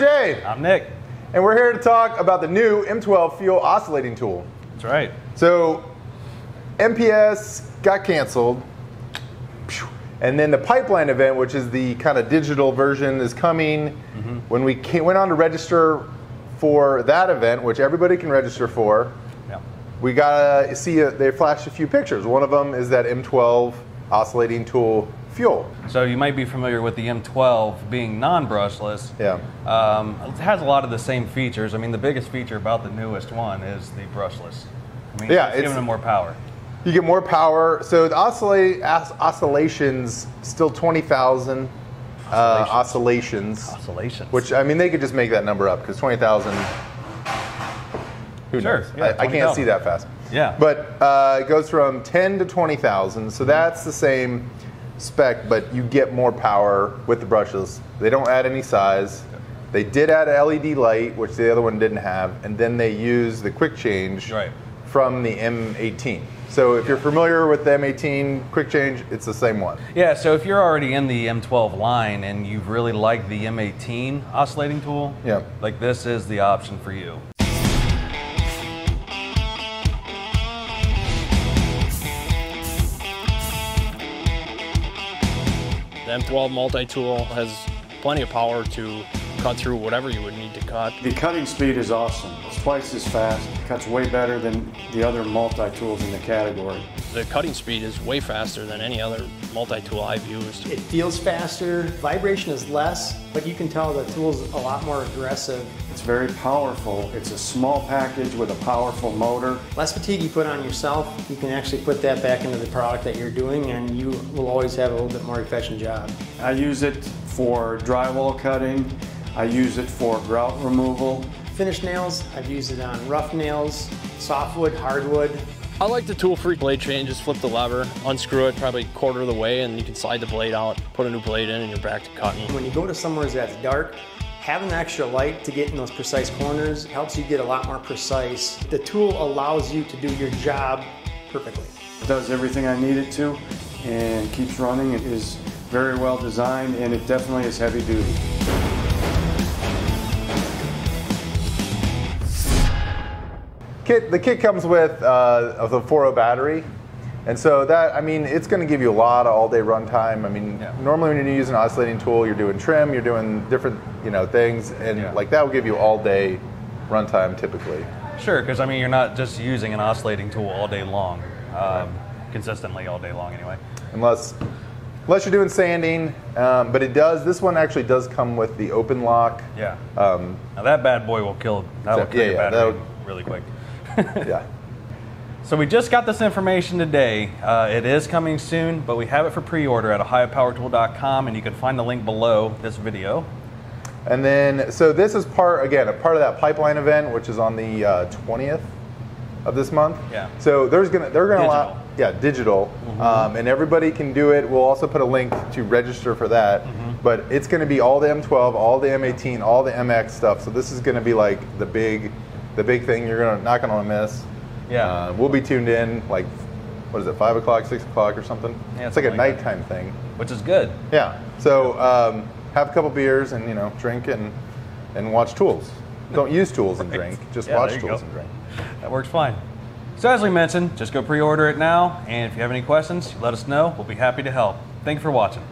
Jay, I'm Nick. and we're here to talk about the new M12 fuel oscillating tool. That's right. So, NPS got canceled, and then the pipeline event, which is the kind of digital version, is coming. Mm-hmm. When we came, went on to register for that event, which everybody can register for, Yeah. we got to see a, they flashed a few pictures. One of them is that M12 oscillating tool fuel. So you might be familiar with the M12 being non-brushless. Yeah. Um, it has a lot of the same features. I mean, the biggest feature about the newest one is the brushless. I mean, Yeah, it's, it's- giving it more power. You get more power. So the oscillate, os- oscillations still 20,000 uh, oscillations. Oscillations. Which I mean, they could just make that number up because twenty thousand. Who Sure, knows? yeah, I, I can't 20,000. see that fast. Yeah. But uh, it goes from ten to twenty thousand, so that's the same spec, but you get more power with the brushes. They don't add any size. They did add LED light, which the other one didn't have, and then they use the quick change Right. from the M18. So if you're familiar with the M18 quick change, it's the same one. Yeah, so if you're already in the M12 line and you've really like the M18 oscillating tool, Yeah. like this is the option for you. The M12 multi-tool has plenty of power to cut through whatever you would need to cut. The cutting speed is awesome. It's twice as fast. It cuts way better than the other multi-tools in the category. The cutting speed is way faster than any other multi-tool I've used. It feels faster, vibration is less, but you can tell the tool's a lot more aggressive. It's very powerful. It's a small package with a powerful motor. Less fatigue you put on yourself, you can actually put that back into the product that you're doing and you will always have a little bit more efficient job. I use it for drywall cutting. I use it for grout removal. Finish nails, I've used it on rough nails, softwood, hardwood. I like the tool-free blade change. Just flip the lever, unscrew it probably a quarter of the way, and you can slide the blade out, put a new blade in, and you're back to cutting. When you go to somewhere that's dark, having the extra light to get in those precise corners helps you get a lot more precise. The tool allows you to do your job perfectly. It does everything I need it to and keeps running. It is very well designed and it definitely is heavy duty. Kit, the kit comes with uh, the 4.0 battery, and so that I mean it's going to give you a lot of all-day runtime. I mean, Yeah. normally when you use an oscillating tool, you're doing trim, you're doing different you know things, and Yeah. like that will give you all-day runtime typically. Sure, because I mean, you're not just using an oscillating tool all day long, um, consistently all day long anyway. unless unless you're doing sanding. Um, but it does. This one actually does come with the open lock. Yeah. Um, Now that bad boy will kill. That will So- kill yeah, your battery that'll- really quick. yeah. So we just got this information today. Uh, it is coming soon, but we have it for pre-order at ohiopowertool.com, and you can find the link below this video. And then, so this is part again, a part of that pipeline event, which is on the uh, twentieth of this month. Yeah. So there's gonna they're gonna allow yeah digital, um, and everybody can do it. We'll also put a link to register for that. But it's going to be all the M12, all the M18, all the MX stuff. So this is going to be like the big, the big thing. You're gonna not going to miss. Yeah. Uh, we'll be tuned in like, what is it, five o'clock, six o'clock, or something? Yeah, it's like a like that. nighttime thing. Which is good. Yeah. So um, have a couple beers and you know drink and and watch tools. Don't use tools and drink. Just Yeah, watch tools go. and drink. That works fine. So as we mentioned, just go pre-order it now, and if you have any questions, let us know. We'll be happy to help. Thank you for watching.